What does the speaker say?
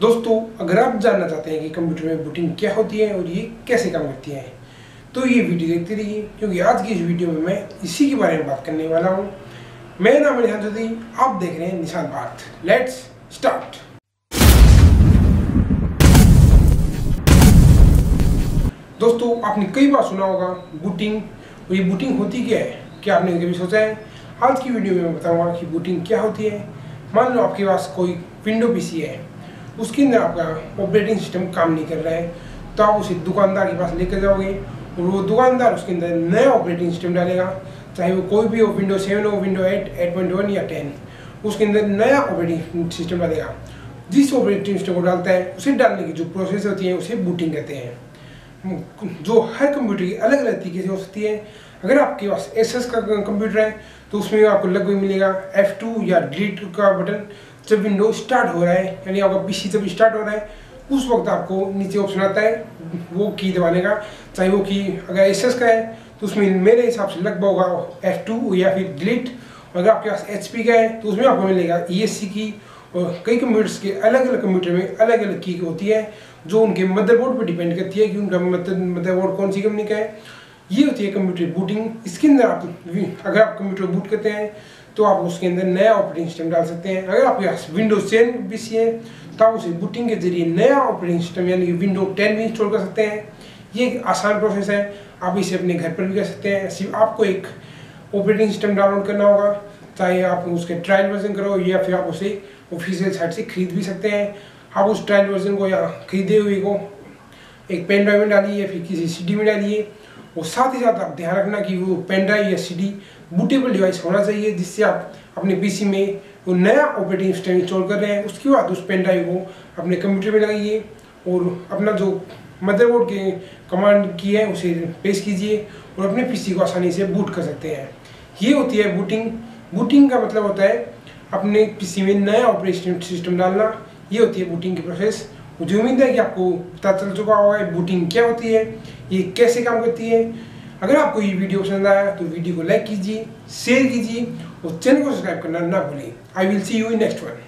दोस्तों, अगर आप जानना चाहते हैं कि कंप्यूटर में बूटिंग क्या होती है और ये कैसे काम करती है तो ये वीडियो देखते रहिए, क्योंकि आज की इस वीडियो में मैं इसी के बारे में बात करने वाला हूँ। मेरा नाम निशान चौधरी, आप देख रहे हैं निशान बात लेट्स स्टार्ट दोस्तों, आपने कई बार सुना होगा बूटिंग और ये बूटिंग होती क्या है? क्या आपने कभी सोचा है? आज की वीडियो में मैं बताऊँगा कि बूटिंग क्या होती है। मान लो आपके पास कोई विंडो पीसी है उसके अंदर आपका ऑपरेटिंग सिस्टम काम नहीं कर रहा है। तो आप उसे दुकानदार के पास लेकर जाओगे और वो दुकानदार उसके अंदर नया ऑपरेटिंग सिस्टम डालेगा, चाहे वो कोई भी हो विंडो सेवन हो window eight eight point one या टेन उसके अंदर नया ऑपरेटिंग सिस्टम डालेगा। जिस ऑपरेटिंग सिस्टम को डालता है, उसे डालने की जो प्रोसेस होती है, उसे बूटिंग कहते हैं। जो हर कंप्यूटर की अलग अलग तरीके से हो सकती है। अगर आपके पास एस का कंप्यूटर है तो उसमें आपको लगभग मिलेगा F2 या डिलीट का बटन जब विंडो स्टार्ट हो रहा है, यानी आपका पीसी जब स्टार्ट हो रहा है, उस वक्त आपको नीचे ऑप्शन आता है, वो की दबाने का। चाहे वो की अगर एस एस का है तो उसमें मेरे हिसाब से लगभग होगा एफ़ टू या फिर डिलीट अगर आपके पास एच पी का है तो उसमें आपको मिलेगा ई एस सी की और कई कंप्यूटर्स के अलग अलग कंप्यूटर में अलग अलग की होती है, जो उनके मदरबोर्ड पर डिपेंड करती है कि उनका मदर मदरबोर्ड कौन सी कंपनी का है। ये होती है कंप्यूटर बूटिंग इसके अंदर आप, अगर आप कंप्यूटर बूट करते हैं तो आप उसके अंदर नया ऑपरेटिंग सिस्टम डाल सकते हैं। अगर आपके पास विंडोज़ टेन पी सी है तो आप उसे बुटिंग के ज़रिए नया ऑपरेटिंग सिस्टम यानी कि विंडो टेन भी इंस्टॉल कर सकते हैं। ये एक आसान प्रोसेस है, आप इसे अपने घर पर भी कर सकते हैं। सिर्फ़ आपको एक ऑपरेटिंग सिस्टम डाउनलोड करना होगा, चाहे आप उसके ट्रायल वर्जन करो या फिर आप उसे ऑफिशियल साइट से खरीद भी सकते हैं। आप उस ट्रायल वर्जन को या खरीदे हुए को एक पेन ड्राइव में डालिए या फिर किसी सीडी में डालिए। और साथ ही साथ आप ध्यान रखना कि वो पेन ड्राइव या सीडी बूटेबल डिवाइस होना चाहिए, जिससे आप अपने पीसी में वो नया ऑपरेटिंग सिस्टम इंस्टॉल कर रहे हैं। उसके बाद उस पेन ड्राइव को अपने कंप्यूटर में लगाइए और अपना जो मदरबोर्ड के कमांड की है, उसे पेश कीजिए और अपने पीसी को आसानी से बूट कर सकते हैं। ये होती है बूटिंग बूटिंग का मतलब होता है अपने पीसी में नया ऑपरेटिंग सिस्टम डालना। ये होती है बूटिंग की प्रोसेस मुझे उम्मीद है कि आपको पता चल चुका होगा बूटिंग क्या होती है। ये कैसे काम करती है? अगर आपको ये वीडियो पसंद आया तो वीडियो को लाइक कीजिए शेयर कीजिए और चैनल को सब्सक्राइब करना ना भूलें। I will see you in next one